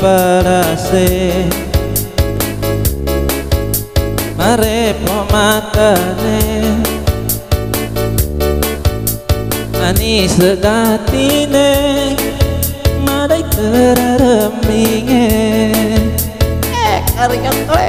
parase Mare po makane Manis gatine Maday teraraminge Eh, karingan kowe.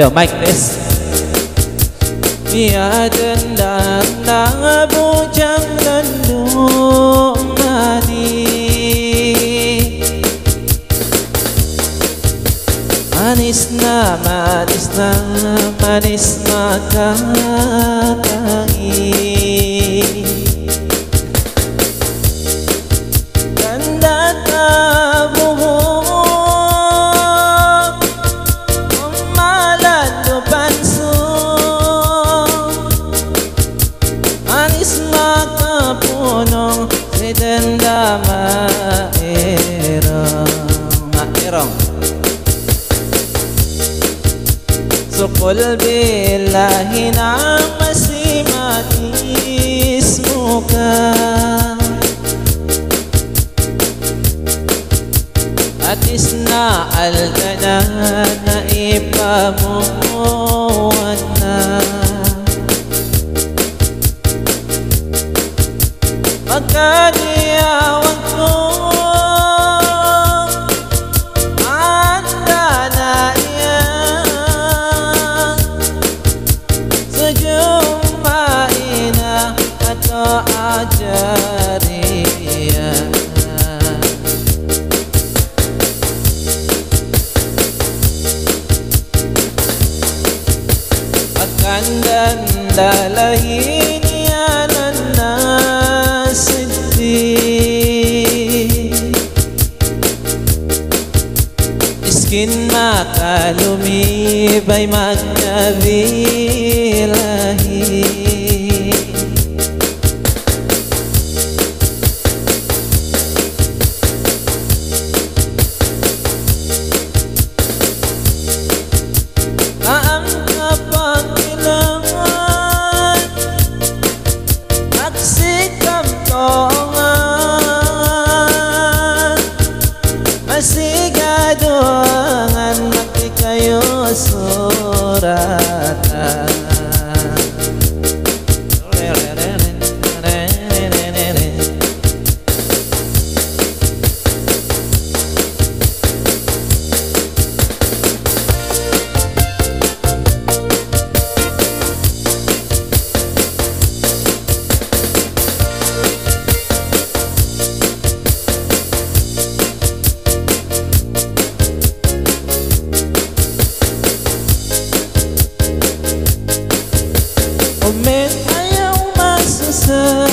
Hello, Mike, please. Miadan dan na bujang landung mani Manis na, manis na, manis makatangi Ganda ما سقل بالله نعم سيماتي اسمك أتسنا الجنان إبا موتنا Sejumaina atau ajaria Akan dandalahin yanan حبيبي مكة بلهي love. sen